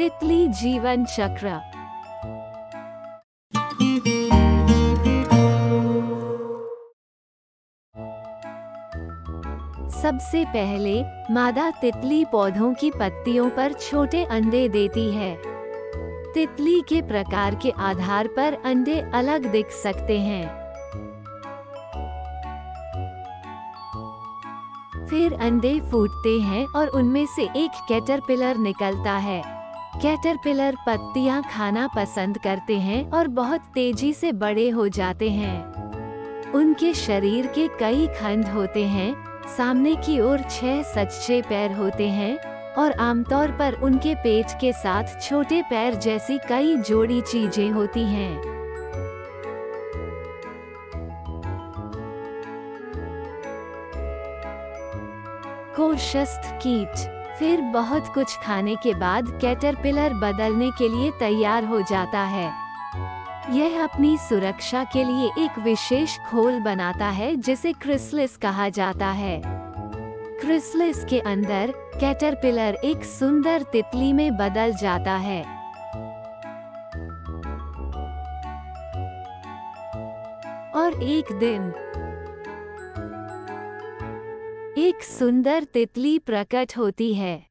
तितली जीवन चक्र सबसे पहले मादा तितली पौधों की पत्तियों पर छोटे अंडे देती है। तितली के प्रकार के आधार पर अंडे अलग दिख सकते हैं। फिर अंडे फूटते हैं और उनमें से एक कैटरपिलर निकलता है। कैटरपिलर पत्तियाँ खाना पसंद करते हैं और बहुत तेज़ी से बड़े हो जाते हैं। उनके शरीर के कई खंड होते हैं, सामने की ओर छह सच्चे पैर होते हैं और आमतौर पर उनके पेट के साथ छोटे पैर जैसी कई जोड़ी चीज़ें होती हैं। कोशस्थ कीट फिर बहुत कुछ खाने के बाद कैटरपिलर बदलने के लिए तैयार हो जाता है। यह अपनी सुरक्षा के लिए एक विशेष खोल बनाता है, जिसे क्रिसलिस कहा जाता है। क्रिसलिस के अंदर कैटरपिलर एक सुंदर तितली में बदल जाता है। और एक दिन एक सुंदर तितली प्रकट होती है।